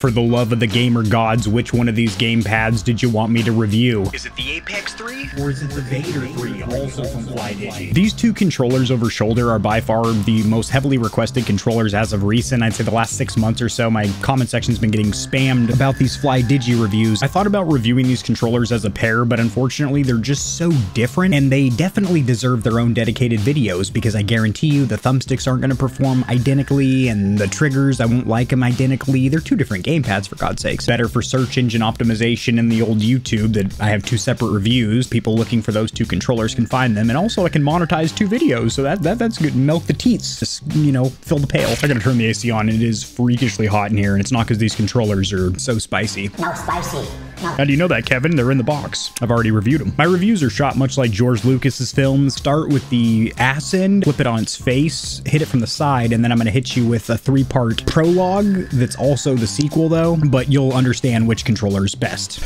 For the love of the gamer gods, which one of these gamepads did you want me to review? Is it the Apex 3? Or is it the Vader 3, also from FlyDigi? These two controllers over shoulder are by far the most heavily requested controllers as of recent. I'd say the last six months or so, my comment section's been getting spammed about these FlyDigi reviews. I thought about reviewing these controllers as a pair, but unfortunately they're just so different, and they definitely deserve their own dedicated videos, because I guarantee you the thumbsticks aren't going to perform identically, and the triggers, I won't like them identically. They're two different gamepads, for God's sakes. Better for search engine optimization in the old YouTube that I have two separate reviews. People looking for those two controllers can find them. And also I can monetize two videos. So that, that that's good. Milk the teats. Just, you know, fill the pail. I gotta turn the AC on. It is freakishly hot in here. And it's not because these controllers are so spicy. No spicy. How do you know that, Kevin? They're in the box. I've already reviewed them. My reviews are shot much like George Lucas's films. Start with the ass end, flip it on its face, hit it from the side, and then I'm going to hit you with a three-part prologue that's also the sequel, though, but you'll understand which controller is best.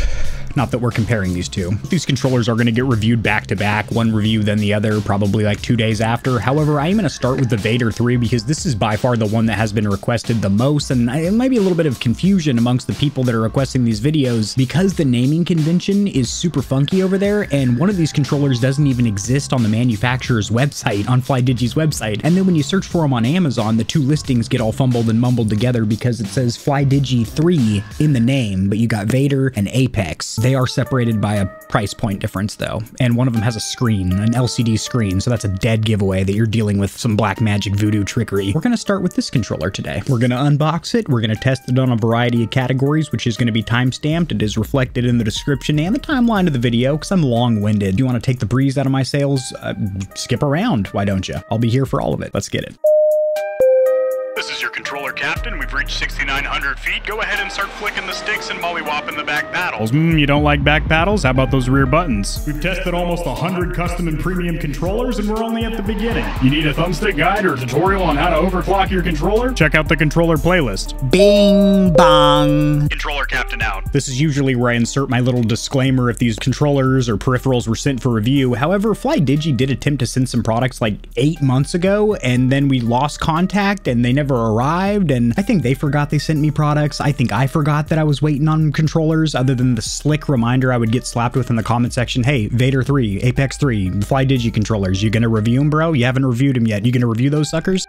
Not that we're comparing these two. These controllers are going to get reviewed back to back, one review then the other, probably like two days after. However, I am going to start with the Vader 3 because this is by far the one that has been requested the most, and it might be a little bit of confusion amongst the people that are requesting these videos because the naming convention is super funky over there, and one of these controllers doesn't even exist on the manufacturer's website, on FlyDigi's website. And then when you search for them on Amazon, the two listings get all fumbled and mumbled together because it says FlyDigi 3 in the name, but you got Vader and Apex. They are separated by a price point difference though, and one of them has a screen, an LCD screen, so that's a dead giveaway that you're dealing with some black magic voodoo trickery. We're gonna start with this controller today. We're gonna unbox it, we're gonna test it on a variety of categories, which is gonna be time-stamped. It is reflected in the description and the timeline of the video, because I'm long-winded. Do you wanna take the breeze out of my sails? Uh, skip around, why don't you? I'll be here for all of it. Let's get it. This is your controller captain. We've reached 6,900 feet. Go ahead and start flicking the sticks and mollywopping the back paddles. Mm, you don't like back paddles? How about those rear buttons? We've tested almost 100 custom and premium controllers and we're only at the beginning. You need a thumbstick guide or a tutorial on how to overclock your controller? Check out the controller playlist. Bing bong. Controller captain out. This is usually where I insert my little disclaimer if these controllers or peripherals were sent for review. However, FlyDigi did attempt to send some products like eight months ago and then we lost contact and they never arrived and I think they forgot they sent me products. I think I forgot that I was waiting on controllers other than the slick reminder I would get slapped with in the comment section. Hey, Vader 3, Apex 3, FlyDigi controllers. You gonna review them, bro? You haven't reviewed them yet. You gonna review those suckers?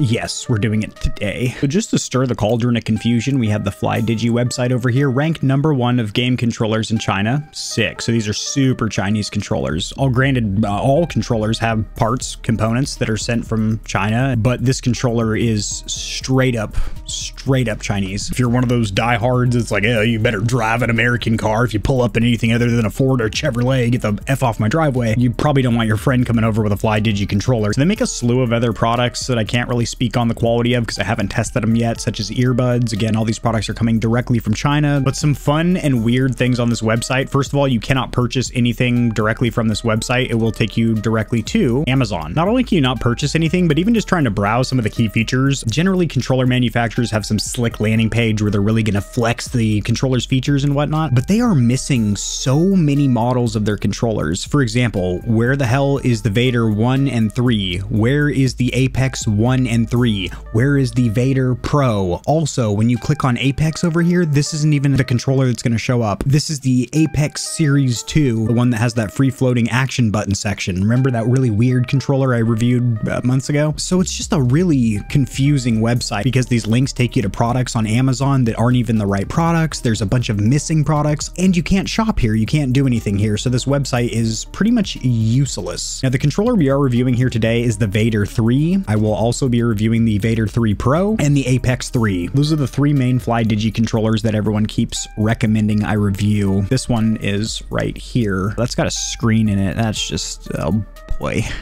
Yes, we're doing it today. So just to stir the cauldron of confusion, we have the FlyDigi website over here, ranked number one of game controllers in China. Sick. So these are super Chinese controllers. All granted, uh, all controllers have parts, components that are sent from China, but this controller is straight up, straight up Chinese. If you're one of those diehards, it's like, oh, you better drive an American car. If you pull up in anything other than a Ford or Chevrolet, get the F off my driveway. You probably don't want your friend coming over with a FlyDigi controller. So they make a slew of other products that I can't really speak on the quality of because I haven't tested them yet, such as earbuds. Again, all these products are coming directly from China, but some fun and weird things on this website. First of all, you cannot purchase anything directly from this website. It will take you directly to Amazon. Not only can you not purchase anything, but even just trying to browse some of the key features. Generally, controller manufacturers have some slick landing page where they're really going to flex the controller's features and whatnot, but they are missing so many models of their controllers. For example, where the hell is the Vader 1 and 3? Where is the Apex 1 and 3? Where is the Vader Pro? Also, when you click on Apex over here, this isn't even the controller that's going to show up. This is the Apex Series 2, the one that has that free floating action button section. Remember that really weird controller I reviewed uh, months ago? So it's just a really confusing website because these links take you to products on Amazon that aren't even the right products. There's a bunch of missing products and you can't shop here. You can't do anything here. So this website is pretty much useless. Now the controller we are reviewing here today is the Vader 3. I will also be reviewing the Vader 3 Pro and the Apex 3. Those are the three main FlyDigi controllers that everyone keeps recommending I review. This one is right here. That's got a screen in it. That's just, oh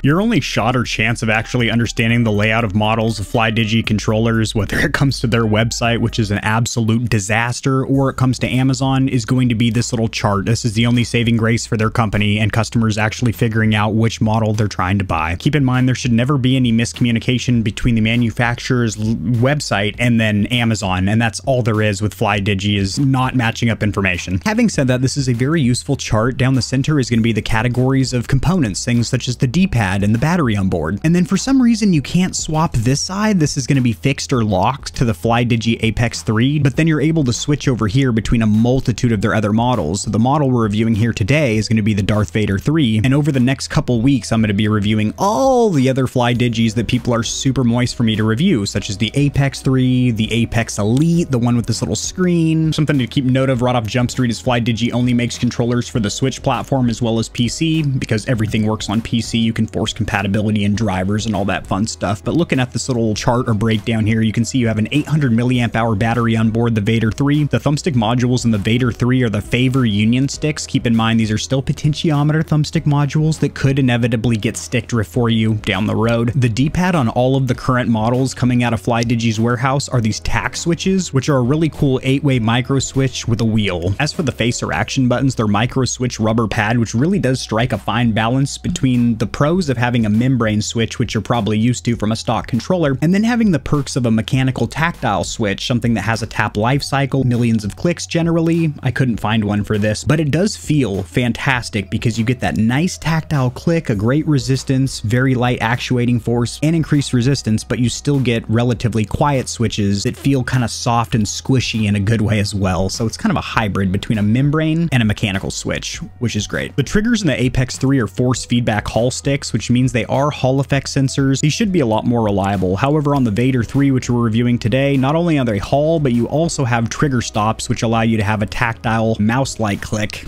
Your only shot or chance of actually understanding the layout of models of FlyDigi controllers, whether it comes to their website, which is an absolute disaster, or it comes to Amazon, is going to be this little chart. This is the only saving grace for their company and customers actually figuring out which model they're trying to buy. Keep in mind, there should never be any miscommunication between the manufacturer's website and then Amazon, and that's all there is with FlyDigi is not matching up information. Having said that, this is a very useful chart. Down the center is going to be the categories of components, things such as the D-pad and the battery on board. And then for some reason you can't swap this side. This is going to be fixed or locked to the FlyDigi Apex 3, but then you're able to switch over here between a multitude of their other models. So the model we're reviewing here today is going to be the Darth Vader 3, and over the next couple weeks I'm going to be reviewing all the other FlyDigis that people are super moist for me to review, such as the Apex 3, the Apex Elite, the one with this little screen. Something to keep note of right off Jump Street is FlyDigi only makes controllers for the Switch platform as well as PC, because everything works on PC. You can force compatibility and drivers and all that fun stuff. But looking at this little chart or breakdown here, you can see you have an 800 milliamp hour battery on board the Vader 3. The thumbstick modules in the Vader 3 are the Favor Union sticks. Keep in mind, these are still potentiometer thumbstick modules that could inevitably get stick drift for you down the road. The D-pad on all of the current models coming out of FlyDigi's warehouse are these tack switches, which are a really cool 8-way micro switch with a wheel. As for the face or action buttons, they're micro switch rubber pad, which really does strike a fine balance between the pros of having a membrane switch, which you're probably used to from a stock controller, and then having the perks of a mechanical tactile switch, something that has a tap life cycle, millions of clicks generally. I couldn't find one for this, but it does feel fantastic because you get that nice tactile click, a great resistance, very light actuating force, and increased resistance, but you still get relatively quiet switches that feel kind of soft and squishy in a good way as well. So it's kind of a hybrid between a membrane and a mechanical switch, which is great. The triggers in the Apex 3 are force feedback Hall sticks, which means they are Hall effect sensors. These should be a lot more reliable. However, on the Vader 3, which we're reviewing today, not only are they Hall, but you also have trigger stops, which allow you to have a tactile mouse-like click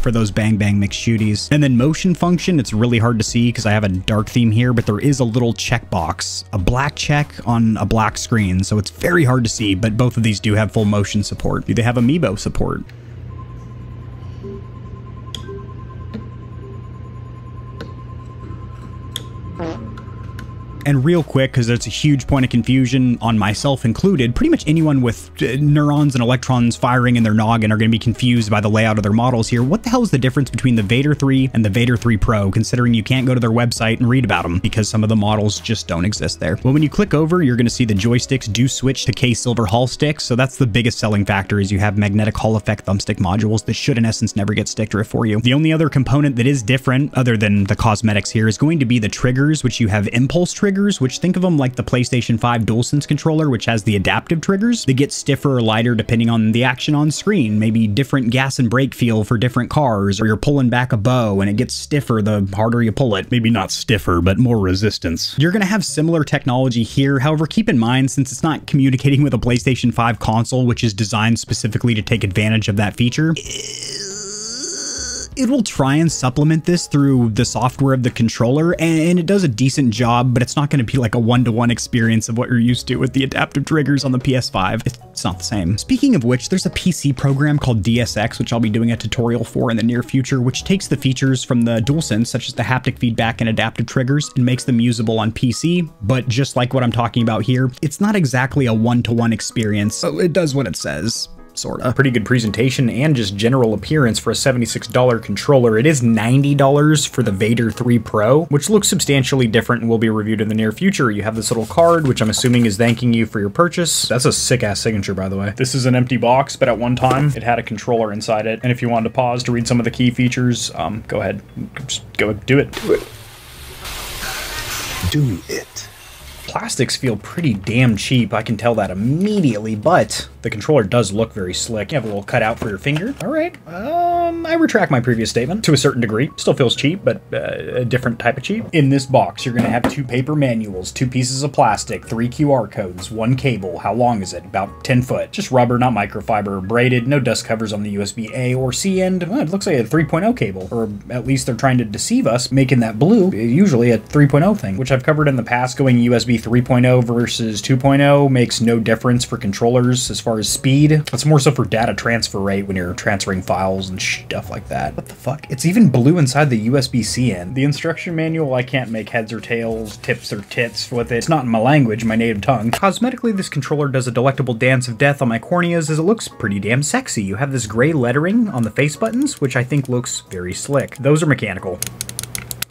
for those bang bang McShooties. And then motion function, it's really hard to see because I have a dark theme here, but there is a little checkbox, a black check on a black screen. So it's very hard to see, but both of these do have full motion support. Do they have amiibo support? And real quick, because there's a huge point of confusion on myself included, pretty much anyone with uh, neurons and electrons firing in their noggin are going to be confused by the layout of their models here. What the hell is the difference between the Vader 3 and the Vader 3 Pro, considering you can't go to their website and read about them because some of the models just don't exist there? Well, when you click over, you're going to see the joysticks do switch to K-Silver Hall sticks, so that's the biggest selling factor is you have magnetic Hall effect thumbstick modules that should in essence never get stick drift for you. The only other component that is different, other than the cosmetics here, is going to be the triggers, which you have impulse triggers triggers, which think of them like the PlayStation 5 DualSense controller, which has the adaptive triggers. They get stiffer or lighter depending on the action on screen, maybe different gas and brake feel for different cars, or you're pulling back a bow and it gets stiffer the harder you pull it. Maybe not stiffer, but more resistance. You're going to have similar technology here. However, keep in mind, since it's not communicating with a PlayStation 5 console, which is designed specifically to take advantage of that feature, it will try and supplement this through the software of the controller, and it does a decent job, but it's not going to be like a one-to-one -one experience of what you're used to with the adaptive triggers on the PS5. It's not the same. Speaking of which, there's a PC program called DSX, which I'll be doing a tutorial for in the near future, which takes the features from the DualSense, such as the haptic feedback and adaptive triggers, and makes them usable on PC, but just like what I'm talking about here, it's not exactly a one-to-one -one experience. It does what it says sorta. Pretty good presentation and just general appearance for a $76 controller. It is $90 for the Vader 3 Pro, which looks substantially different and will be reviewed in the near future. You have this little card, which I'm assuming is thanking you for your purchase. That's a sick-ass signature, by the way. This is an empty box, but at one time, it had a controller inside it. And if you wanted to pause to read some of the key features, um, go ahead. Just go do it. Do it. Do it plastics feel pretty damn cheap. I can tell that immediately, but the controller does look very slick. You have a little cutout for your finger. All right. Um, I retract my previous statement to a certain degree. Still feels cheap, but uh, a different type of cheap. In this box, you're going to have two paper manuals, two pieces of plastic, three QR codes, one cable. How long is it? About 10 foot. Just rubber, not microfiber, braided, no dust covers on the USB A or C end. Well, it looks like a 3.0 cable, or at least they're trying to deceive us, making that blue usually a 3.0 thing, which I've covered in the past going USB 3.0 versus 2.0 makes no difference for controllers as far as speed. It's more so for data transfer rate when you're transferring files and stuff like that. What the fuck? It's even blue inside the USB-C end. The instruction manual, I can't make heads or tails, tips or tits with it. It's not in my language, my native tongue. Cosmetically, this controller does a delectable dance of death on my corneas as it looks pretty damn sexy. You have this gray lettering on the face buttons, which I think looks very slick. Those are mechanical.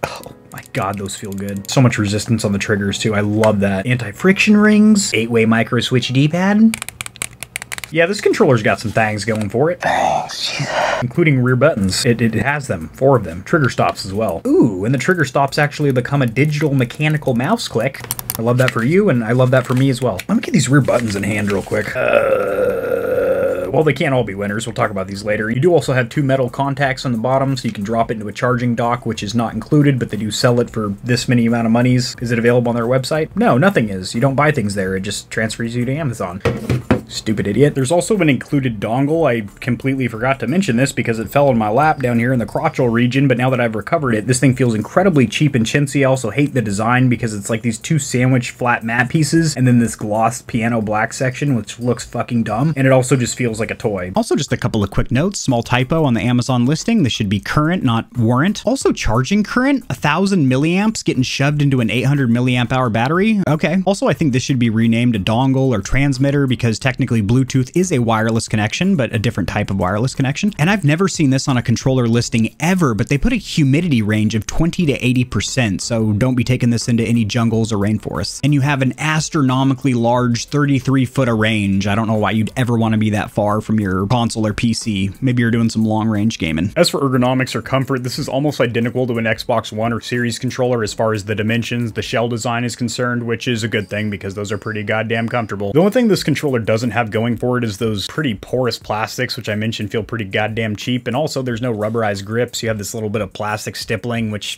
Oh my god, those feel good. So much resistance on the triggers too. I love that. Anti-friction rings, 8-way micro switch D-pad. Yeah, this controller's got some things going for it. Thanks. including rear buttons. It, it has them, four of them. Trigger stops as well. Ooh, and the trigger stops actually become a digital mechanical mouse click. I love that for you, and I love that for me as well. Let me get these rear buttons in hand real quick. Uh, well, they can't all be winners. We'll talk about these later. You do also have two metal contacts on the bottom, so you can drop it into a charging dock, which is not included, but they do sell it for this many amount of monies. Is it available on their website? No, nothing is. You don't buy things there. It just transfers you to Amazon. Stupid idiot. There's also an included dongle. I completely forgot to mention this because it fell in my lap down here in the crotchal region, but now that I've recovered it, this thing feels incredibly cheap and chintzy. I also hate the design because it's like these two sandwich flat matte pieces and then this gloss piano black section, which looks fucking dumb. And it also just feels like a toy. Also, just a couple of quick notes. Small typo on the Amazon listing. This should be current, not warrant. Also, charging current, a thousand milliamps getting shoved into an 800 milliamp hour battery. Okay. Also, I think this should be renamed a dongle or transmitter because technically technically Bluetooth is a wireless connection, but a different type of wireless connection. And I've never seen this on a controller listing ever, but they put a humidity range of 20 to 80%, so don't be taking this into any jungles or rainforests. And you have an astronomically large 33 foot of range. I don't know why you'd ever want to be that far from your console or PC. Maybe you're doing some long range gaming. As for ergonomics or comfort, this is almost identical to an Xbox One or Series controller as far as the dimensions, the shell design is concerned, which is a good thing because those are pretty goddamn comfortable. The only thing this controller doesn't have going for it is those pretty porous plastics, which I mentioned feel pretty goddamn cheap. And also there's no rubberized grips. You have this little bit of plastic stippling, which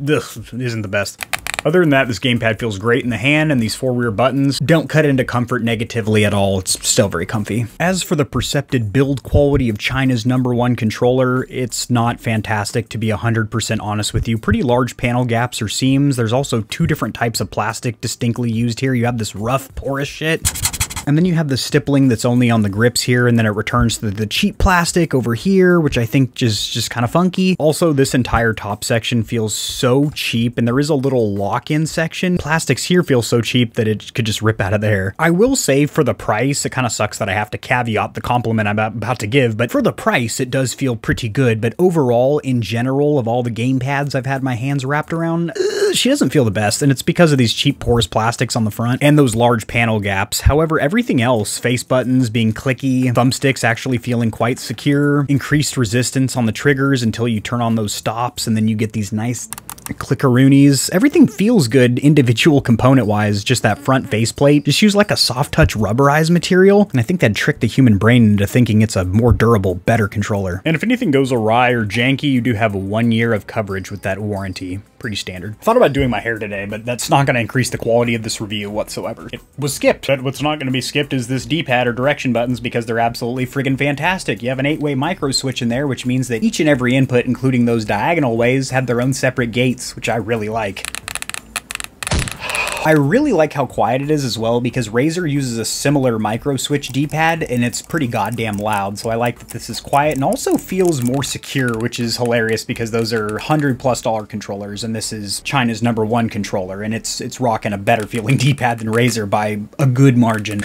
ugh, isn't the best. Other than that, this gamepad feels great in the hand, and these four rear buttons don't cut into comfort negatively at all. It's still very comfy. As for the percepted build quality of China's number one controller, it's not fantastic to be 100% honest with you. Pretty large panel gaps or seams. There's also two different types of plastic distinctly used here. You have this rough, porous shit and then you have the stippling that's only on the grips here, and then it returns to the cheap plastic over here, which I think is just kind of funky. Also, this entire top section feels so cheap, and there is a little lock-in section. Plastics here feel so cheap that it could just rip out of there. I will say for the price, it kind of sucks that I have to caveat the compliment I'm about to give, but for the price, it does feel pretty good. But overall, in general, of all the game pads I've had my hands wrapped around, uh, she doesn't feel the best, and it's because of these cheap porous plastics on the front and those large panel gaps. However, Everything else, face buttons being clicky, thumbsticks actually feeling quite secure, increased resistance on the triggers until you turn on those stops and then you get these nice clickeroonies. Everything feels good individual component wise, just that front faceplate. Just use like a soft touch rubberized material, and I think that tricked the human brain into thinking it's a more durable, better controller. And if anything goes awry or janky, you do have one year of coverage with that warranty. Pretty standard. Thought about doing my hair today, but that's not going to increase the quality of this review whatsoever. It was skipped, but what's not going to be skipped is this D-pad or direction buttons because they're absolutely friggin' fantastic. You have an 8-way micro switch in there, which means that each and every input, including those diagonal ways, have their own separate gates, which I really like. I really like how quiet it is as well because Razer uses a similar micro switch D-pad and it's pretty goddamn loud. So I like that this is quiet and also feels more secure, which is hilarious because those are 100 plus dollar controllers and this is China's number one controller and it's it's rocking a better feeling D-pad than Razer by a good margin.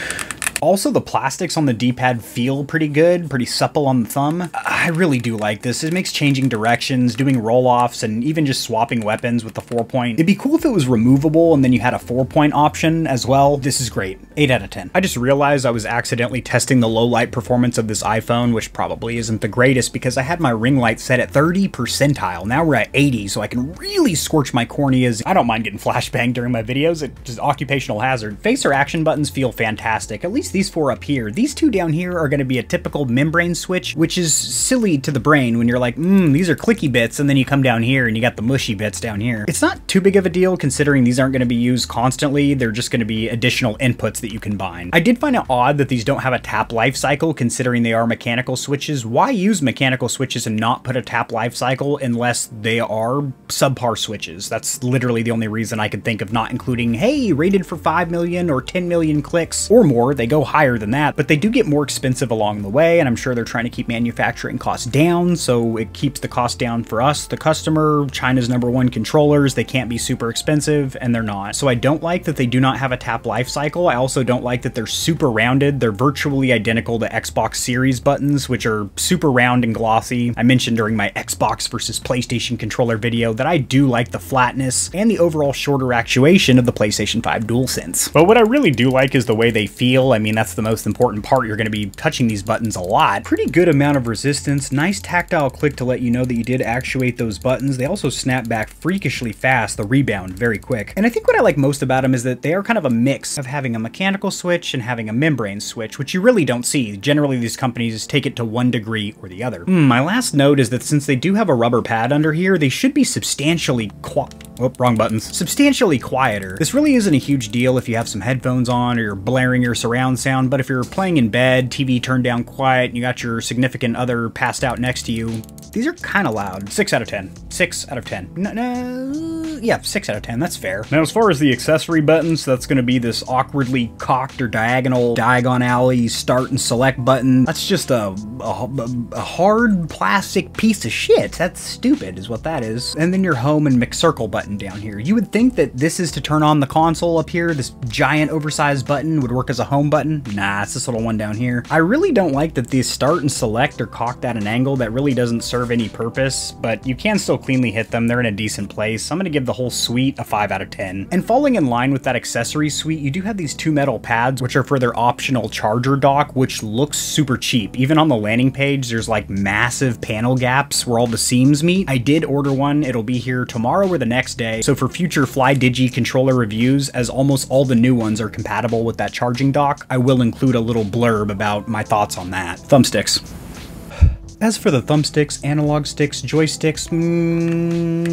Also, the plastics on the D-pad feel pretty good, pretty supple on the thumb. I really do like this. It makes changing directions, doing roll-offs, and even just swapping weapons with the 4-point. It'd be cool if it was removable and then you had a 4-point option as well. This is great. 8 out of 10. I just realized I was accidentally testing the low light performance of this iPhone, which probably isn't the greatest because I had my ring light set at 30 percentile. Now we're at 80, so I can really scorch my corneas. I don't mind getting flashbang during my videos. It's just occupational hazard. Face or action buttons feel fantastic. At least these four up here. These two down here are going to be a typical membrane switch, which is silly to the brain when you're like, mmm, these are clicky bits, and then you come down here and you got the mushy bits down here. It's not too big of a deal considering these aren't going to be used constantly. They're just going to be additional inputs that you can bind. I did find it odd that these don't have a tap life cycle considering they are mechanical switches. Why use mechanical switches and not put a tap life cycle unless they are subpar switches? That's literally the only reason I could think of not including, hey, rated for 5 million or 10 million clicks or more. They go higher than that, but they do get more expensive along the way, and I'm sure they're trying to keep manufacturing costs down, so it keeps the cost down for us, the customer. China's number one controllers, they can't be super expensive, and they're not. So I don't like that they do not have a tap life cycle. I also don't like that they're super rounded. They're virtually identical to Xbox Series buttons, which are super round and glossy. I mentioned during my Xbox versus PlayStation controller video that I do like the flatness and the overall shorter actuation of the PlayStation 5 DualSense. But what I really do like is the way they feel. I mean, mean, that's the most important part. You're going to be touching these buttons a lot. Pretty good amount of resistance. Nice tactile click to let you know that you did actuate those buttons. They also snap back freakishly fast, the rebound very quick. And I think what I like most about them is that they are kind of a mix of having a mechanical switch and having a membrane switch, which you really don't see. Generally, these companies take it to one degree or the other. Hmm, my last note is that since they do have a rubber pad under here, they should be substantially Oh, wrong buttons. Substantially quieter. This really isn't a huge deal if you have some headphones on or you're blaring your surround sound, but if you're playing in bed, TV turned down quiet, and you got your significant other passed out next to you, these are kind of loud. 6 out of 10. 6 out of 10. No, no, yeah, 6 out of 10. That's fair. Now, as far as the accessory buttons, that's going to be this awkwardly cocked or diagonal Diagon Alley start and select button. That's just a, a, a hard plastic piece of shit. That's stupid is what that is. And then your home and McCircle button down here. You would think that this is to turn on the console up here. This giant oversized button would work as a home button. Nah, it's this little one down here. I really don't like that these start and select are cocked at an angle that really doesn't serve any purpose, but you can still cleanly hit them. They're in a decent place. I'm going to give the whole suite a 5 out of 10. And falling in line with that accessory suite, you do have these two metal pads, which are for their optional charger dock, which looks super cheap. Even on the landing page, there's like massive panel gaps where all the seams meet. I did order one. It'll be here tomorrow or the next day. So for future FlyDigi controller reviews, as almost all the new ones are compatible with that charging dock, I will include a little blurb about my thoughts on that. Thumbsticks. As for the thumbsticks, analog sticks, joysticks, mm,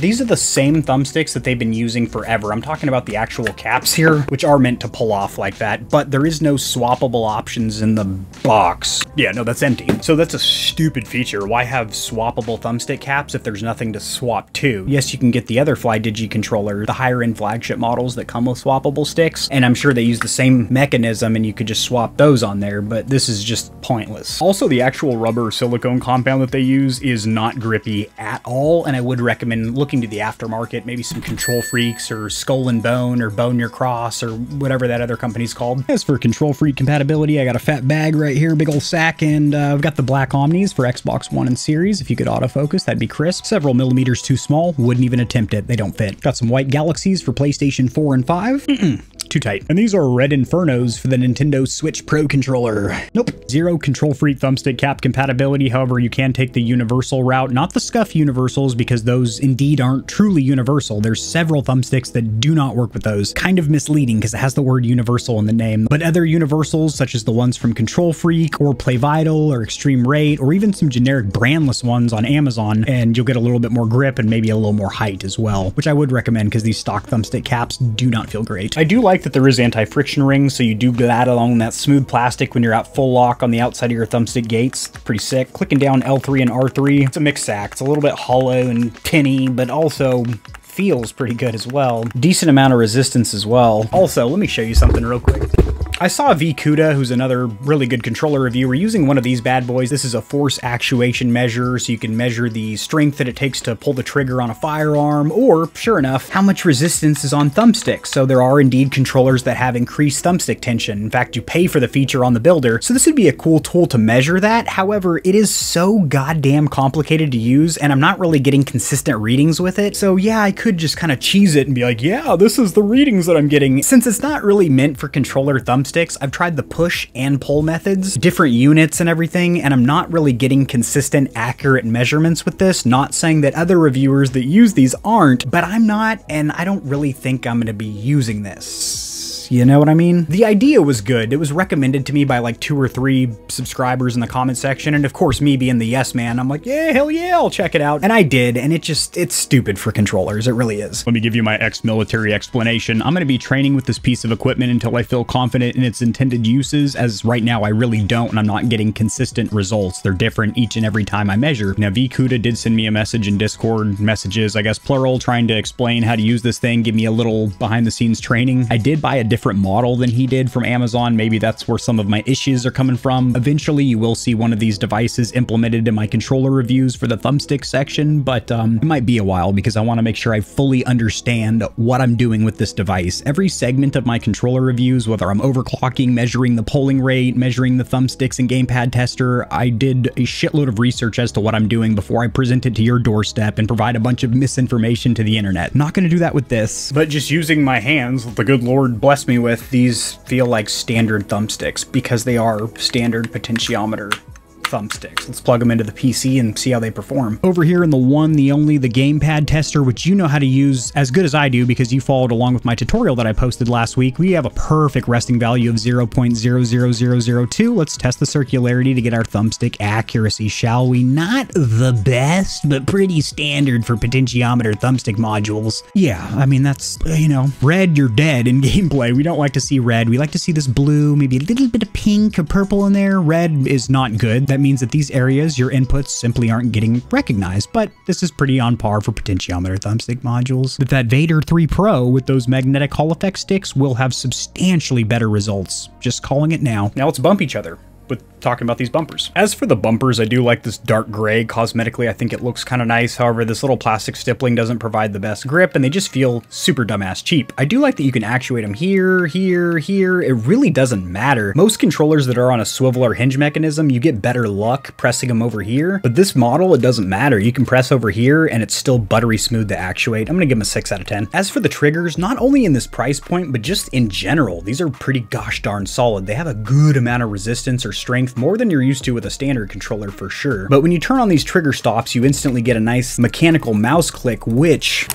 these are the same thumbsticks that they've been using forever. I'm talking about the actual caps here, which are meant to pull off like that, but there is no swappable options in the box. Yeah, no, that's empty. So that's a stupid feature. Why have swappable thumbstick caps if there's nothing to swap to? Yes, you can get the other FlyDigi controller, the higher end flagship models that come with swappable sticks, and I'm sure they use the same mechanism and you could just swap those on there, but this is just pointless. Also, the actual rubber silicone compound that they use is not grippy at all, and I would recommend looking to the aftermarket, maybe some KontrolFreeks or Skull and Bone or Bone Your Cross or whatever that other company's called. As for KontrolFreek compatibility, I got a fat bag right here, big old sack, and uh, I've got the black Omnis for Xbox One and Series. If you could autofocus, that'd be crisp. Several millimeters too small, wouldn't even attempt it. They don't fit. Got some white Galaxies for PlayStation 4 and 5. Mm -mm too tight. And these are red infernos for the Nintendo Switch Pro controller. Nope. Zero KontrolFreek thumbstick cap compatibility. However, you can take the universal route, not the SCUF universals, because those indeed aren't truly universal. There's several thumbsticks that do not work with those. Kind of misleading because it has the word universal in the name. But other universals, such as the ones from KontrolFreek or PlayVital or eXtremeRate, or even some generic brandless ones on Amazon, and you'll get a little bit more grip and maybe a little more height as well, which I would recommend because these stock thumbstick caps do not feel great. I do like like that there is anti-friction rings, so you do glide along that smooth plastic when you're at full lock on the outside of your thumbstick gates. Pretty sick. Clicking down L3 and R3, it's a mixed sack. It's a little bit hollow and tinny, but also feels pretty good as well. Decent amount of resistance as well. Also, let me show you something real quick. I saw V vCUDA, who's another really good controller reviewer, using one of these bad boys. This is a force actuation measure, so you can measure the strength that it takes to pull the trigger on a firearm, or, sure enough, how much resistance is on thumbsticks. So there are indeed controllers that have increased thumbstick tension. In fact, you pay for the feature on the builder, so this would be a cool tool to measure that. However, it is so goddamn complicated to use, and I'm not really getting consistent readings with it. So yeah, I could just kind of cheese it and be like, yeah, this is the readings that I'm getting. Since it's not really meant for controller thumbsticks, thumbsticks, I've tried the push and pull methods, different units and everything, and I'm not really getting consistent, accurate measurements with this. Not saying that other reviewers that use these aren't, but I'm not, and I don't really think I'm gonna be using this you know what I mean? The idea was good. It was recommended to me by like two or three subscribers in the comment section, and of course, me being the yes man, I'm like, yeah, hell yeah, I'll check it out. And I did, and it just, it's stupid for controllers. It really is. Let me give you my ex-military explanation. I'm going to be training with this piece of equipment until I feel confident in its intended uses, as right now I really don't, and I'm not getting consistent results. They're different each and every time I measure. Now, vCUDA did send me a message in Discord, messages, I guess plural, trying to explain how to use this thing, give me a little behind-the-scenes training. I did buy a different different model than he did from Amazon. Maybe that's where some of my issues are coming from. Eventually, you will see one of these devices implemented in my controller reviews for the thumbstick section, but um, it might be a while because I want to make sure I fully understand what I'm doing with this device. Every segment of my controller reviews, whether I'm overclocking, measuring the polling rate, measuring the thumbsticks and gamepad tester, I did a shitload of research as to what I'm doing before I present it to your doorstep and provide a bunch of misinformation to the internet. Not going to do that with this, but just using my hands, the good Lord bless me with, these feel like standard thumbsticks because they are standard potentiometer thumbsticks. Let's plug them into the PC and see how they perform. Over here in the one, the only, the gamepad tester, which you know how to use as good as I do because you followed along with my tutorial that I posted last week, we have a perfect resting value of 0.00002. Let's test the circularity to get our thumbstick accuracy, shall we? Not the best, but pretty standard for potentiometer thumbstick modules. Yeah, I mean, that's, you know, red, you're dead in gameplay. We don't like to see red. We like to see this blue, maybe a little bit of pink or purple in there. Red is not good. That that means that these areas, your inputs simply aren't getting recognized, but this is pretty on par for potentiometer thumbstick modules. But that Vader 3 Pro with those magnetic Hall effect sticks will have substantially better results. Just calling it now. Now let's bump each other with talking about these bumpers. As for the bumpers, I do like this dark gray. Cosmetically, I think it looks kind of nice. However, this little plastic stippling doesn't provide the best grip, and they just feel super dumbass cheap. I do like that you can actuate them here, here, here. It really doesn't matter. Most controllers that are on a swivel or hinge mechanism, you get better luck pressing them over here. But this model, it doesn't matter. You can press over here, and it's still buttery smooth to actuate. I'm gonna give them a 6 out of 10. As for the triggers, not only in this price point, but just in general, these are pretty gosh darn solid. They have a good amount of resistance or strength more than you're used to with a standard controller for sure. But when you turn on these trigger stops, you instantly get a nice mechanical mouse click, which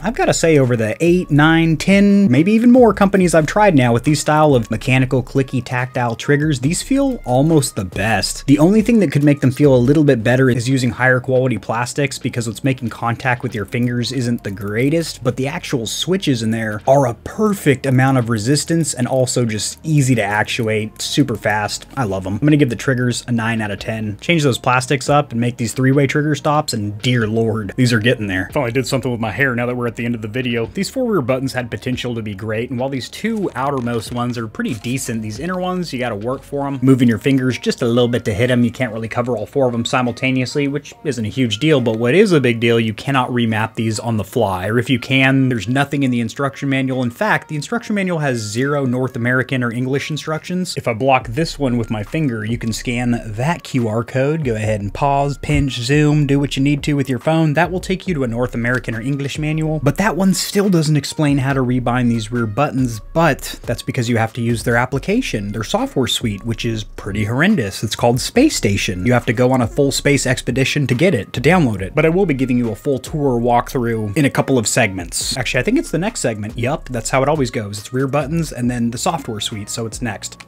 I've got to say over the 8, 9, 10, maybe even more companies I've tried now with these style of mechanical clicky tactile triggers, these feel almost the best. The only thing that could make them feel a little bit better is using higher quality plastics because what's making contact with your fingers isn't the greatest, but the actual switches in there are a perfect amount of resistance and also just easy to actuate, super fast. I love them. I'm going to give the triggers a 9 out of 10. Change those plastics up and make these three-way trigger stops and dear lord, these are getting there. Finally did something with my hair now that we're at the end of the video. These four rear buttons had potential to be great, and while these two outermost ones are pretty decent, these inner ones, you gotta work for them. Moving your fingers just a little bit to hit them, you can't really cover all four of them simultaneously, which isn't a huge deal, but what is a big deal, you cannot remap these on the fly, or if you can, there's nothing in the instruction manual. In fact, the instruction manual has zero North American or English instructions. If I block this one with my finger, you can scan that QR code, go ahead and pause, pinch, zoom, do what you need to with your phone. That will take you to a North American or English manual, but that one still doesn't explain how to rebind these rear buttons, but that's because you have to use their application, their software suite, which is pretty horrendous. It's called Space Station. You have to go on a full space expedition to get it, to download it. But I will be giving you a full tour walkthrough in a couple of segments. Actually, I think it's the next segment. Yup, that's how it always goes. It's rear buttons and then the software suite, so it's next.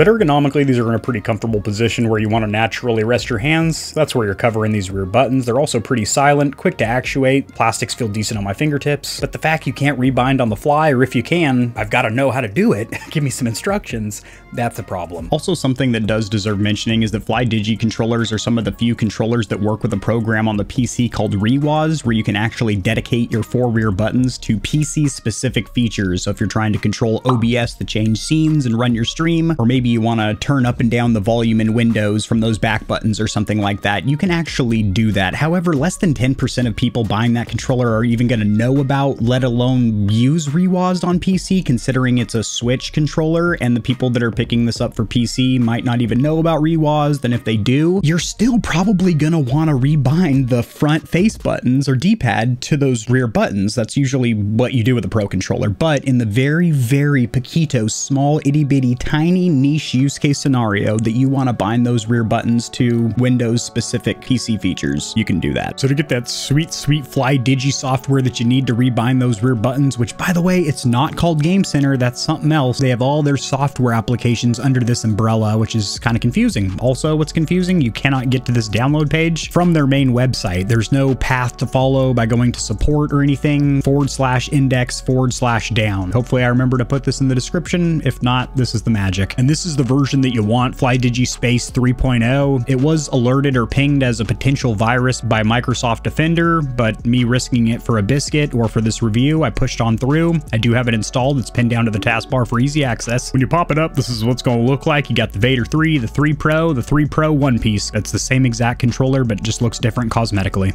But ergonomically, these are in a pretty comfortable position where you want to naturally rest your hands. That's where you're covering these rear buttons. They're also pretty silent, quick to actuate. Plastics feel decent on my fingertips. But the fact you can't rebind on the fly, or if you can, I've got to know how to do it. Give me some instructions. That's a problem. Also, something that does deserve mentioning is that FlyDigi controllers are some of the few controllers that work with a program on the PC called reWASD, where you can actually dedicate your four rear buttons to PC-specific features. So if you're trying to control OBS to change scenes and run your stream, or maybe you want to turn up and down the volume in Windows from those back buttons or something like that, you can actually do that. However, less than 10% of people buying that controller are even going to know about, let alone use reWASD on PC, considering it's a Switch controller, and the people that are picking this up for PC might not even know about reWASD. Then if they do, you're still probably going to want to rebind the front face buttons or D-pad to those rear buttons. That's usually what you do with a Pro controller. But in the very, very Paquito, small, itty-bitty, tiny, niche niche use case scenario that you want to bind those rear buttons to Windows specific PC features, you can do that. So to get that sweet, sweet FlyDigi software that you need to rebind those rear buttons, which by the way, it's not called Game Center, that's something else. They have all their software applications under this umbrella, which is kind of confusing. Also, what's confusing, you cannot get to this download page from their main website. There's no path to follow by going to support or anything, forward slash index forward slash down. Hopefully I remember to put this in the description. If not, this is the magic. And this is is the version that you want, FlyDigi Space 3.0. It was alerted or pinged as a potential virus by Microsoft Defender, but me risking it for a biscuit or for this review, I pushed on through. I do have it installed. It's pinned down to the taskbar for easy access. When you pop it up, this is what's going to look like. You got the Vader 3, the 3 Pro, the 3 Pro One Piece. It's the same exact controller, but just looks different cosmetically.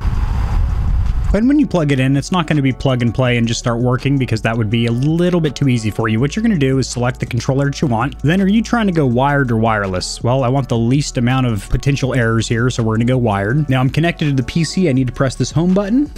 But when you plug it in, it's not going to be plug and play and just start working because that would be a little bit too easy for you. What you're going to do is select the controller that you want. Then are you trying to go wired or wireless? Well, I want the least amount of potential errors here, so we're going to go wired. Now I'm connected to the PC. I need to press this home button.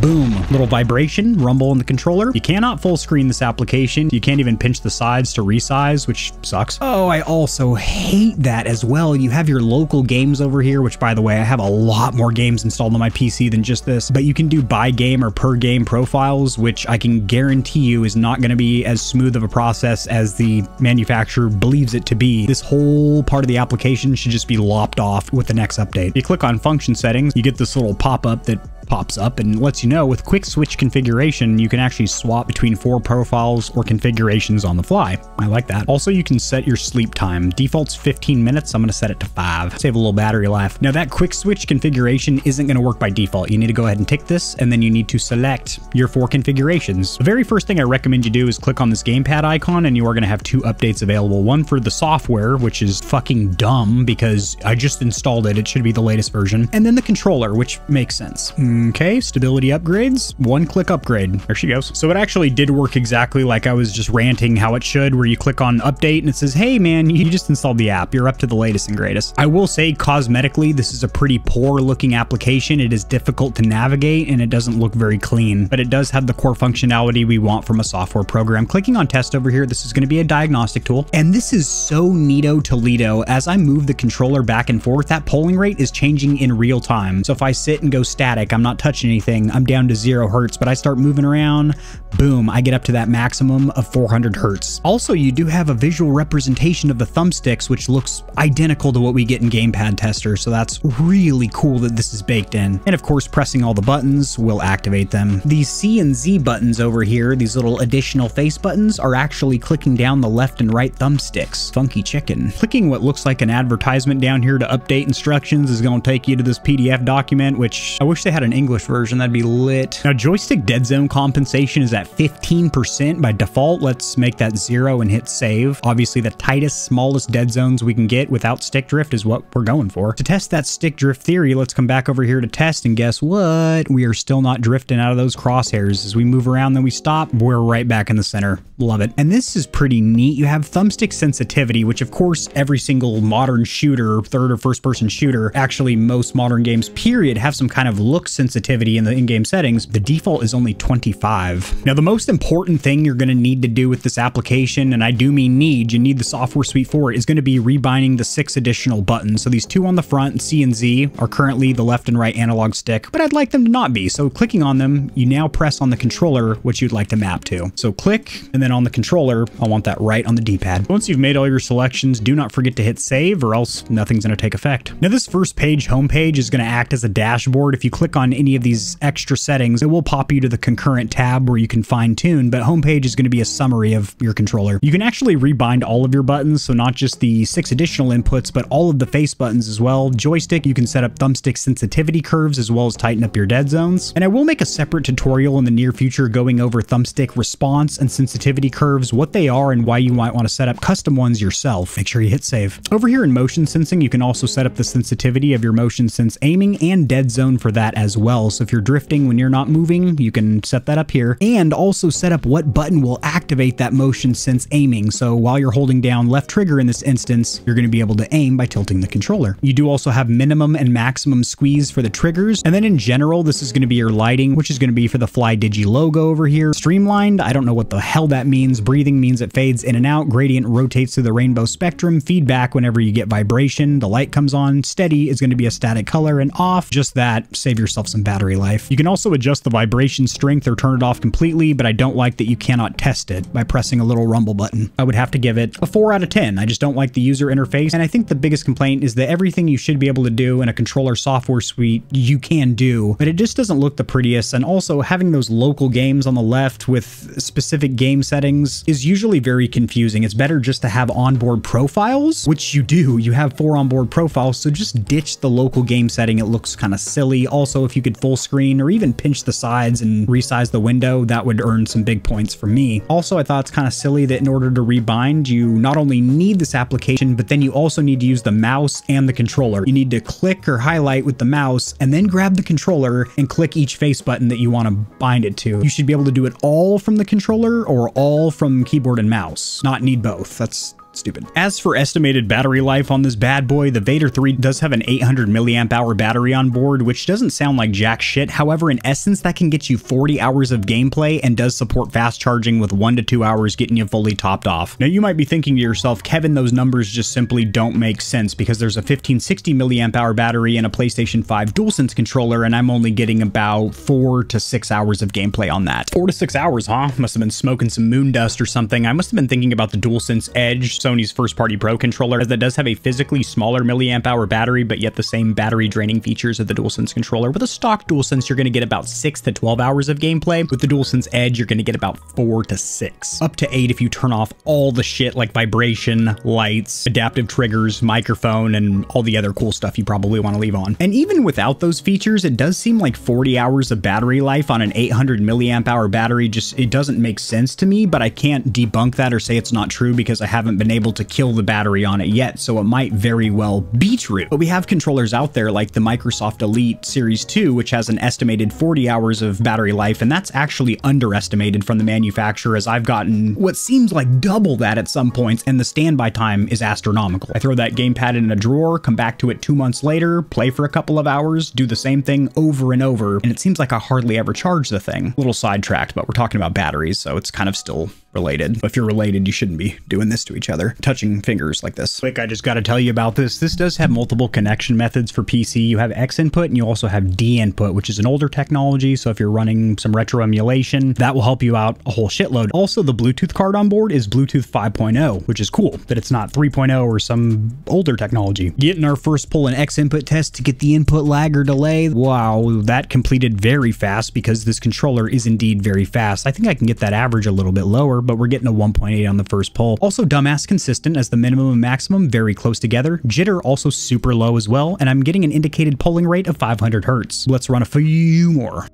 Boom, little vibration, rumble in the controller. You cannot full screen this application. You can't even pinch the sides to resize, which sucks. Oh, I also hate that as well. You have your local games over here, which by the way, I have a lot more games installed on my PC than just this, but you can do by game or per game profiles, which I can guarantee you is not going to be as smooth of a process as the manufacturer believes it to be. This whole part of the application should just be lopped off with the next update. You click on function settings, you get this little pop-up that pops up and lets you know with quick switch configuration, you can actually swap between four profiles or configurations on the fly. I like that. Also, you can set your sleep time. Default's 15 minutes. I'm going to set it to five. Save a little battery life. Now that quick switch configuration isn't going to work by default. You need to go ahead and tick this and then you need to select your four configurations. The very first thing I recommend you do is click on this gamepad icon and you are going to have two updates available. One for the software, which is fucking dumb because I just installed it. It should be the latest version. And then the controller, which makes sense. Hmm. Okay, stability upgrades, one click upgrade. There she goes. So it actually did work exactly like I was just ranting how it should, where you click on update and it says, hey man, you just installed the app. You're up to the latest and greatest. I will say cosmetically, this is a pretty poor looking application. It is difficult to navigate and it doesn't look very clean, but it does have the core functionality we want from a software program. Clicking on test over here, this is going to be a diagnostic tool. And this is so neato Toledo. As I move the controller back and forth, that polling rate is changing in real time. So if I sit and go static, I'm not touching anything. I'm down to zero hertz, but I start moving around, boom, I get up to that maximum of 400 hertz. Also, you do have a visual representation of the thumbsticks, which looks identical to what we get in Gamepad Tester, so that's really cool that this is baked in. And of course, pressing all the buttons will activate them. These C and Z buttons over here, these little additional face buttons, are actually clicking down the left and right thumbsticks. Funky chicken. Clicking what looks like an advertisement down here to update instructions is going to take you to this PDF document, which I wish they had an English version, that'd be lit. Now, joystick dead zone compensation is at 15% by default. Let's make that zero and hit save. Obviously, the tightest, smallest dead zones we can get without stick drift is what we're going for. To test that stick drift theory, let's come back over here to test, and guess what? We are still not drifting out of those crosshairs. As we move around, then we stop, we're right back in the center. Love it. And this is pretty neat. You have thumbstick sensitivity, which of course every single modern shooter, third or first person shooter, actually most modern games period, have some kind of look sensitivity in the in-game settings. The default is only 25. Now the most important thing you're going to need to do with this application, and I do mean need, you need the software suite for it, is going to be rebinding the six additional buttons. So these two on the front, C and Z, are currently the left and right analog stick, but I'd like them to not be. So clicking on them, you now press on the controller which you'd like to map to. So click, and then on the controller, I want that right on the D-pad. Once you've made all your selections, do not forget to hit save or else nothing's going to take effect. Now this first page, homepage, is going to act as a dashboard. If you click on any of these extra settings, it will pop you to the concurrent tab where you can fine tune, but homepage is going to be a summary of your controller. You can actually rebind all of your buttons, so not just the six additional inputs, but all of the face buttons as well. Joystick, you can set up thumbstick sensitivity curves as well as tighten up your dead zones. And I will make a separate tutorial in the near future going over thumbstick response and sensitivity curves, what they are and why you might want to set up custom ones yourself. Make sure you hit save. Over here in motion sensing, you can also set up the sensitivity of your motion sense aiming and dead zone for that as well. So if you're drifting when you're not moving, you can set that up here and also set up what button will activate that motion sense aiming. So while you're holding down left trigger in this instance, you're going to be able to aim by tilting the controller. You do also have minimum and maximum squeeze for the triggers. And then in general, this is going to be your lighting, which is going to be for the FlyDigi logo over here. Streamlined, I don't know what the hell that means. Breathing means it fades in and out. Gradient rotates through the rainbow spectrum. Feedback whenever you get vibration, the light comes on. Steady is going to be a static color and off. Just that, save yourself some battery life. You can also adjust the vibration strength or turn it off completely, but I don't like that you cannot test it by pressing a little rumble button. I would have to give it a 4 out of 10. I just don't like the user interface, and I think the biggest complaint is that everything you should be able to do in a controller software suite, you can do, but it just doesn't look the prettiest, and also having those local games on the left with specific game settings is usually very confusing. It's better just to have onboard profiles, which you do. You have four onboard profiles, so just ditch the local game setting. It looks kind of silly. Also, if you could full screen or even pinch the sides and resize the window, that would earn some big points for me. Also, I thought it's kind of silly that in order to rebind, you not only need this application, but then you also need to use the mouse and the controller. You need to click or highlight with the mouse and then grab the controller and click each face button that you want to bind it to. You should be able to do it all from the controller or all from keyboard and mouse, not need both. That's stupid. As for estimated battery life on this bad boy, the Vader 3 does have an 800 milliamp hour battery on board, which doesn't sound like jack shit. However, in essence, that can get you 40 hours of gameplay and does support fast charging with one to two hours getting you fully topped off. Now, you might be thinking to yourself, Kevin, those numbers just simply don't make sense because there's a 1560 milliamp hour battery and a PlayStation 5 DualSense controller, and I'm only getting about four to six hours of gameplay on that. Four to six hours, huh? Must have been smoking some moon dust or something. I must have been thinking about the DualSense Edge, Sony's first party pro controller, as that does have a physically smaller milliamp hour battery, but yet the same battery draining features of the DualSense controller. With a stock DualSense, you're going to get about six to 12 hours of gameplay. With the DualSense Edge, you're going to get about four to six. Up to eight if you turn off all the shit like vibration, lights, adaptive triggers, microphone, and all the other cool stuff you probably want to leave on. And even without those features, it does seem like 40 hours of battery life on an 800 milliamp hour battery just, it doesn't make sense to me, but I can't debunk that or say it's not true because I haven't been able to kill the battery on it yet, so it might very well be true. But we have controllers out there like the Microsoft Elite Series 2, which has an estimated 40 hours of battery life, and that's actually underestimated from the manufacturer as I've gotten what seems like double that at some points, and the standby time is astronomical. I throw that gamepad in a drawer, come back to it two months later, play for a couple of hours, do the same thing over and over, and it seems like I hardly ever charge the thing. A little sidetracked, but we're talking about batteries, so it's kind of still related. If you're related, you shouldn't be doing this to each other, touching fingers like this. Quick, I just got to tell you about this. This does have multiple connection methods for PC. You have X input and you also have D input, which is an older technology. So if you're running some retro emulation, that will help you out a whole shitload. Also, the Bluetooth card on board is Bluetooth 5.0, which is cool that it's not 3.0 or some older technology. Getting our first pull and X input test to get the input lag or delay. Wow, that completed very fast because this controller is indeed very fast. I think I can get that average a little bit lower, but we're getting a 1.8 on the first pull. Also dumbass consistent as the minimum and maximum very close together. Jitter also super low as well, and I'm getting an indicated polling rate of 500 hertz. Let's run a few more.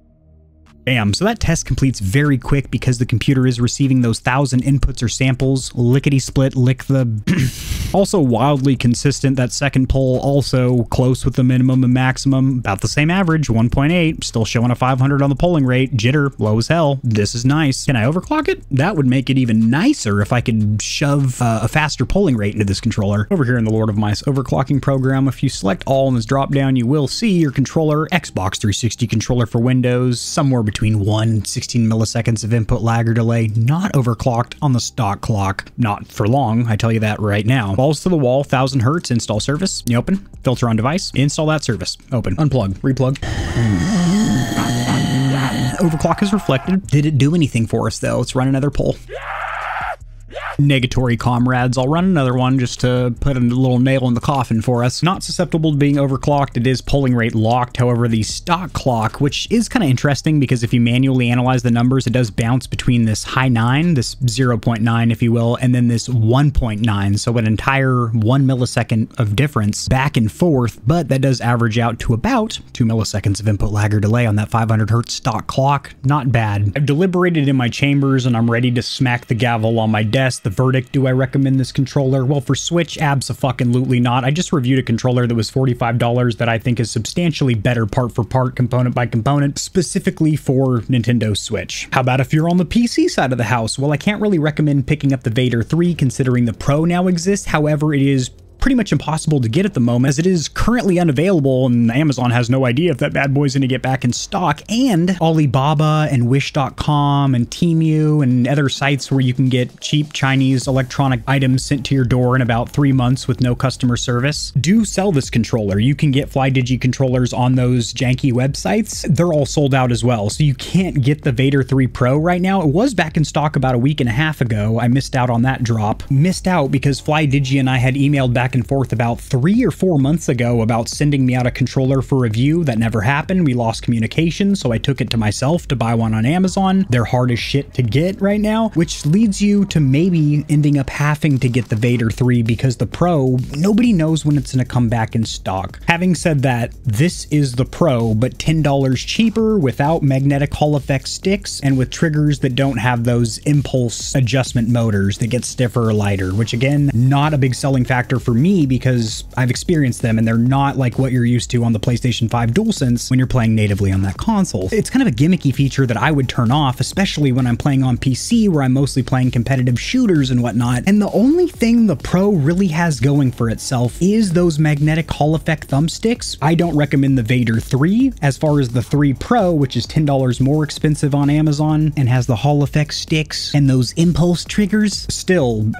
Bam. So that test completes very quick because the computer is receiving those thousand inputs or samples. Lickety split, lick the. also wildly consistent. That second poll also close with the minimum and maximum. About the same average, 1.8. Still showing a 500 on the polling rate. Jitter, low as hell. This is nice. Can I overclock it? That would make it even nicer if I could shove uh, a faster polling rate into this controller. Over here in the Lord of Mice overclocking program, if you select all in this drop down, you will see your controller, Xbox 360 controller for Windows, somewhere between between 1 and 16 milliseconds of input lag or delay, not overclocked on the stock clock. Not for long, I tell you that right now. Balls to the wall, 1000 hertz, install service, you open, filter on device, install that service, open, unplug, replug. Overclock is reflected. Did it do anything for us though? Let's run another poll negatory comrades. I'll run another one just to put a little nail in the coffin for us. Not susceptible to being overclocked. It is polling rate locked. However, the stock clock, which is kind of interesting because if you manually analyze the numbers, it does bounce between this high 9, this 0.9 if you will, and then this 1.9. So an entire 1 millisecond of difference back and forth, but that does average out to about 2 milliseconds of input lag or delay on that 500 hertz stock clock. Not bad. I've deliberated in my chambers and I'm ready to smack the gavel on my desk the verdict. Do I recommend this controller? Well, for Switch, absolutely not. I just reviewed a controller that was $45 that I think is substantially better part for part, component by component, specifically for Nintendo Switch. How about if you're on the PC side of the house? Well, I can't really recommend picking up the Vader 3 considering the Pro now exists. However, it is pretty much impossible to get at the moment as it is currently unavailable and Amazon has no idea if that bad boy's going to get back in stock and Alibaba and Wish.com and Temu and other sites where you can get cheap Chinese electronic items sent to your door in about three months with no customer service do sell this controller. You can get FlyDigi controllers on those janky websites. They're all sold out as well. So you can't get the Vader 3 Pro right now. It was back in stock about a week and a half ago. I missed out on that drop. Missed out because FlyDigi and I had emailed back back and forth about three or four months ago about sending me out a controller for review. That never happened. We lost communication, so I took it to myself to buy one on Amazon. They're hard as shit to get right now, which leads you to maybe ending up having to get the Vader 3 because the Pro, nobody knows when it's going to come back in stock. Having said that, this is the Pro, but $10 cheaper without magnetic Hall effect sticks and with triggers that don't have those impulse adjustment motors that get stiffer or lighter, which again, not a big selling factor for me because I've experienced them and they're not like what you're used to on the PlayStation 5 DualSense when you're playing natively on that console. It's kind of a gimmicky feature that I would turn off, especially when I'm playing on PC where I'm mostly playing competitive shooters and whatnot. And the only thing the Pro really has going for itself is those magnetic Hall effect thumbsticks. I don't recommend the Vader 3 as far as the 3 Pro, which is $10 more expensive on Amazon and has the Hall effect sticks and those impulse triggers. Still,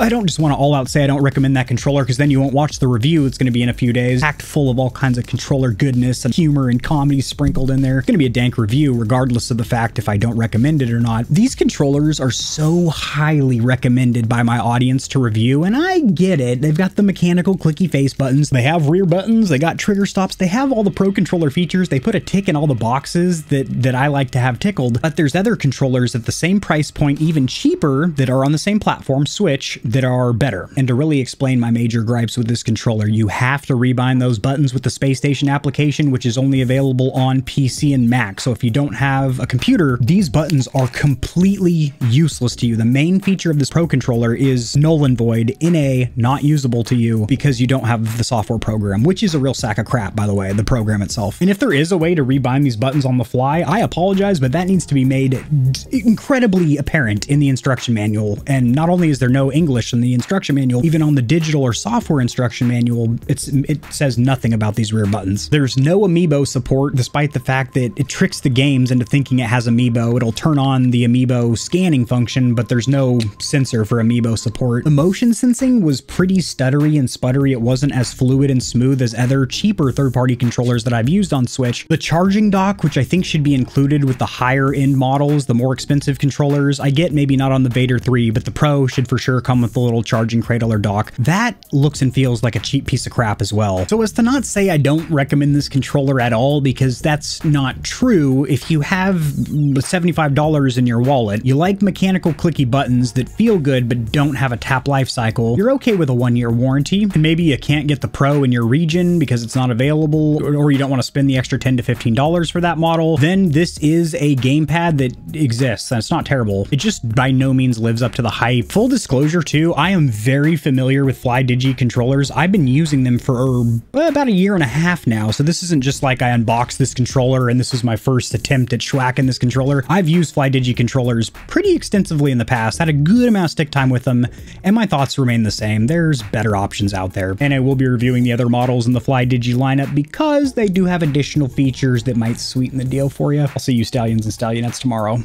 I don't just want to all out say I don't recommend that controller because then you won't watch the review. It's going to be in a few days, packed full of all kinds of controller goodness and humor and comedy sprinkled in there. It's going to be a dank review regardless of the fact if I don't recommend it or not. These controllers are so highly recommended by my audience to review, and I get it. They've got the mechanical clicky face buttons, they have rear buttons, they got trigger stops, they have all the pro controller features. They put a tick in all the boxes that that I like to have tickled. But there's other controllers at the same price point, even cheaper, that are on the same platform, Switch, that are better. And to really explain my major gripes with this controller, you have to rebind those buttons with the Space Station application, which is only available on PC and Mac. So if you don't have a computer, these buttons are completely useless to you. The main feature of this Pro controller is null and void, NA, not usable to you because you don't have the software program, which is a real sack of crap, by the way, the program itself. And if there is a way to rebind these buttons on the fly, I apologize, but that needs to be made incredibly apparent in the instruction manual. And not only is there no English in the instruction manual, even on the digital or software instruction manual, it's it says nothing about these rear buttons. There's no amiibo support, despite the fact that it tricks the games into thinking it has amiibo. It'll turn on the amiibo scanning function, but there's no sensor for amiibo support. The motion sensing was pretty stuttery and sputtery. It wasn't as fluid and smooth as other cheaper third-party controllers that I've used on Switch. The charging dock, which I think should be included with the higher end models, the more expensive controllers, I get maybe not on the Vader 3, but the Pro should for sure come with the little charging cradle or dock. That looks and feels like a cheap piece of crap as well. So as to not say I don't recommend this controller at all, because that's not true. If you have $75 in your wallet, you like mechanical clicky buttons that feel good but don't have a tap life cycle, you're okay with a one year warranty. And maybe you can't get the Pro in your region because it's not available, or you don't want to spend the extra 10 to $15 for that model, then this is a gamepad that exists and it's not terrible. It just by no means lives up to the hype. Full disclosure too, I am very familiar with FlyDigi controllers. I've been using them for uh, about a year and a half now, so this isn't just like I unboxed this controller and this was my first attempt at schwacking this controller. I've used FlyDigi controllers pretty extensively in the past, had a good amount of stick time with them, and my thoughts remain the same. There's better options out there, and I will be reviewing the other models in the FlyDigi lineup because they do have additional features that might sweeten the deal for you. I'll see you stallions and stallionettes tomorrow.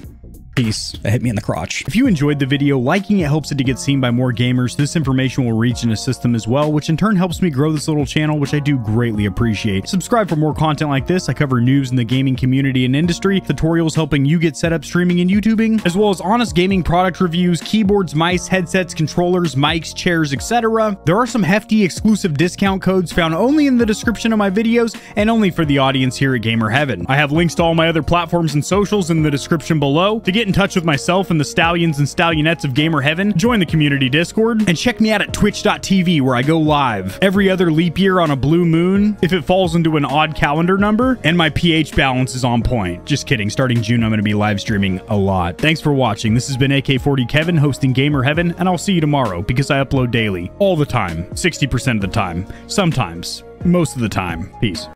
Peace. That hit me in the crotch. If you enjoyed the video, liking it helps it to get seen by more gamers. This information will reach and assist them as well, which in turn helps me grow this little channel, which I do greatly appreciate. Subscribe for more content like this. I cover news in the gaming community and industry, tutorials helping you get set up streaming and YouTubing, as well as honest gaming product reviews, keyboards, mice, headsets, controllers, mics, chairs, etc. There are some hefty exclusive discount codes found only in the description of my videos and only for the audience here at Gamer Heaven. I have links to all my other platforms and socials in the description below. To get in touch with myself and the stallions and stallionettes of Gamer Heaven, join the community Discord, and check me out at twitch.tv where I go live every other leap year on a blue moon if it falls into an odd calendar number, and my pH balance is on point. Just kidding, starting June I'm going to be live streaming a lot. Thanks for watching. This has been AK40 Kevin hosting Gamer Heaven, and I'll see you tomorrow because I upload daily, all the time, 60% of the time, sometimes, most of the time. Peace.